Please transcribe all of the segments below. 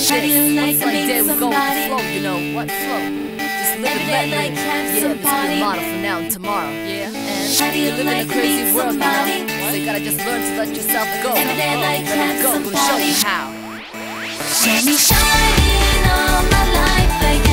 like How do you like like meet day we go with somebody? flow, you know what? Flow. Just live Every day let like have Yeah, some let's be party. a model for now and tomorrow. Yeah. And How do you you like in a crazy world, you somebody? know. So you gotta just learn to let yourself go. Every day like Let have it go. some Gonna show you how. Show me shining all my life again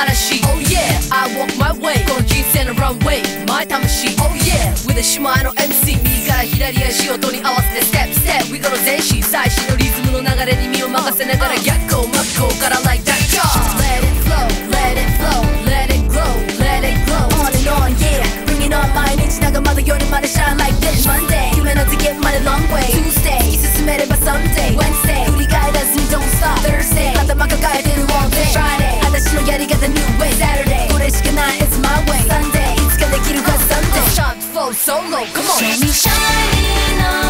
嵐 Oh yeah, I walk my way. この人生のランウェイ My 魂 Oh yeah, with a 姉妹の MC 右から左足音に合わせてステップステップ We go 前進最新のリズムの流れに身を任せながら come on. Show me shining all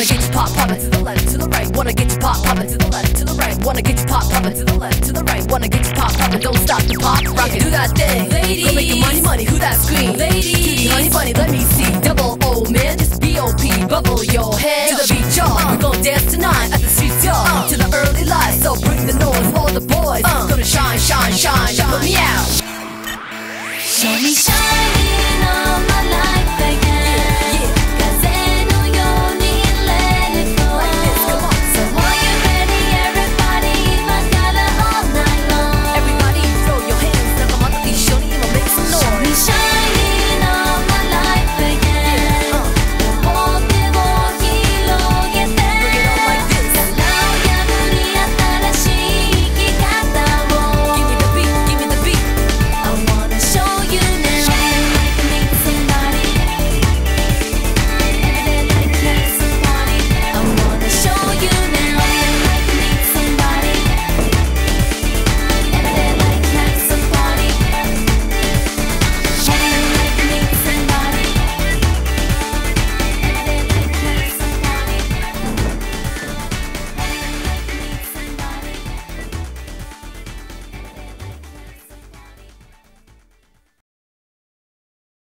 Wanna get you pop poppin' to the left, to the right. Wanna get you pop poppin' to the left, to the right. Wanna get you pop poppin' to the left, to the right. Wanna get you pop poppin', don't stop the pop. Rock it, do that thing, ladies. Go make your money, money. Who that scream, ladies? Cutie, honey, bunny, let me see. Double O, man, just B O P. Bubble your head to the beat, y'all. We gon' dance tonight at the streets, y'all. Uh. To the early light, so bring the noise, all the boys. Uh. Gonna shine, shine, shine, put me out. Show me shining